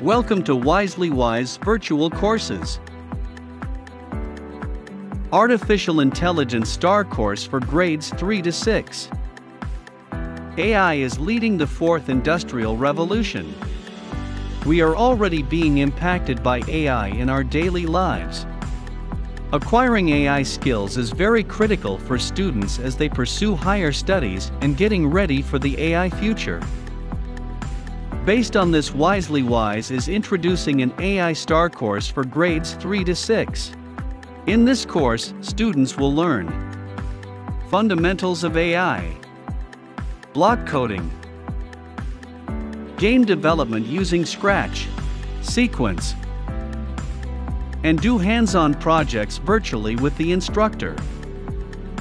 Welcome to Wisely Wise Virtual Courses. Artificial Intelligence Star Course for grades 3 to 6. AI is leading the fourth industrial revolution. We are already being impacted by AI in our daily lives. Acquiring AI skills is very critical for students as they pursue higher studies and getting ready for the AI future. Based on this Wisely Wise is introducing an AI Star course for grades 3 to 6. In this course, students will learn Fundamentals of AI, Block Coding, Game Development using Scratch, Sequence, and do hands-on projects virtually with the instructor.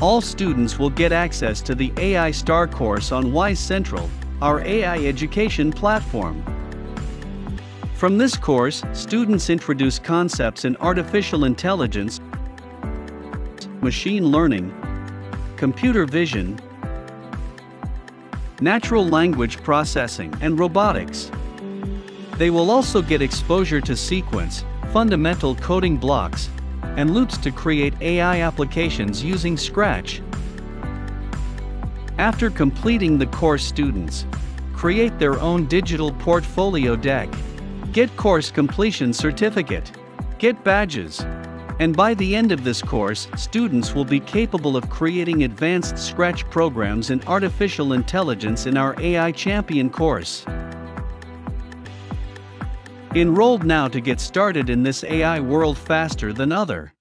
All students will get access to the AI Star course on Wise Central, our AI education platform. From this course, students introduce concepts in artificial intelligence, machine learning, computer vision, natural language processing, and robotics. They will also get exposure to sequence, fundamental coding blocks, and loops to create AI applications using Scratch. After completing the course students create their own digital portfolio deck, get course completion certificate, get badges, and by the end of this course, students will be capable of creating advanced Scratch programs in artificial intelligence in our AI Champion course. Enrolled now to get started in this AI world faster than other.